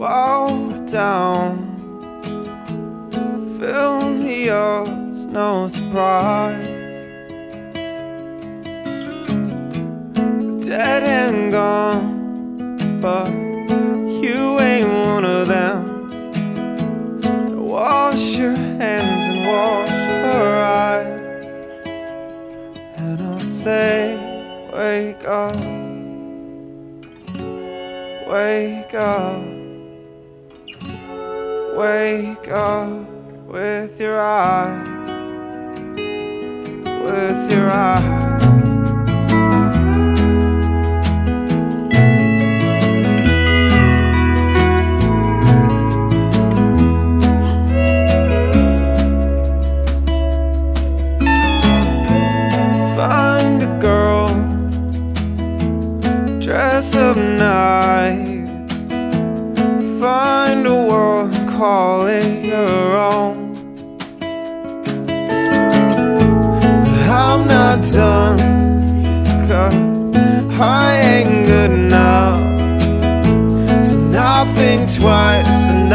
we're down. Fill me up, it's no surprise. We're dead and gone, but you ain't one of them. Wash your hands and wash your eyes, and I'll say, Wake up, wake up, wake up with your eyes, with your eyes. Find a girl, dress up call it your own. I'm not done, cause I ain't good enough to not think twice and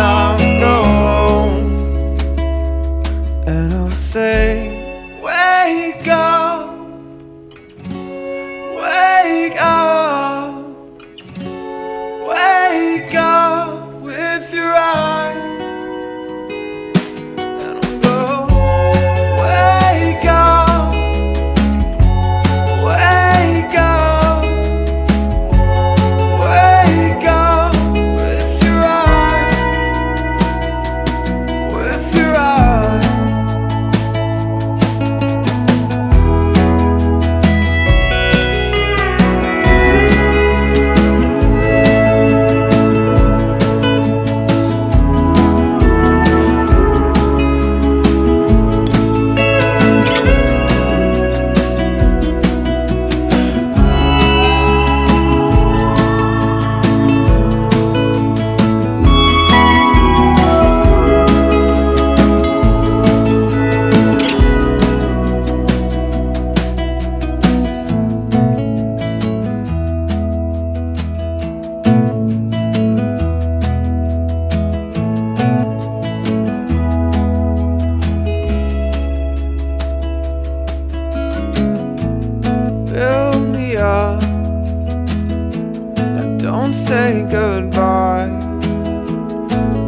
don't say goodbye.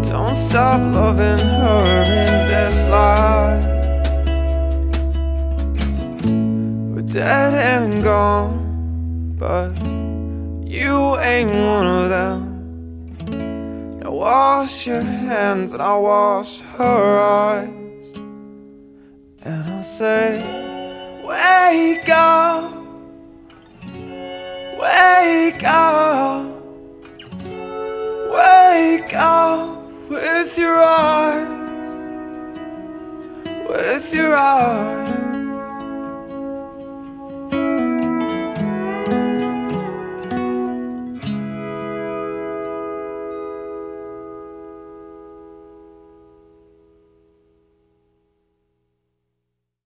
Don't stop loving her in this life. We're dead and gone, but you ain't one of them. Now wash your hands and I'll wash her eyes. And I'll say, Wake up. Wake up, wake up with your eyes, with your eyes.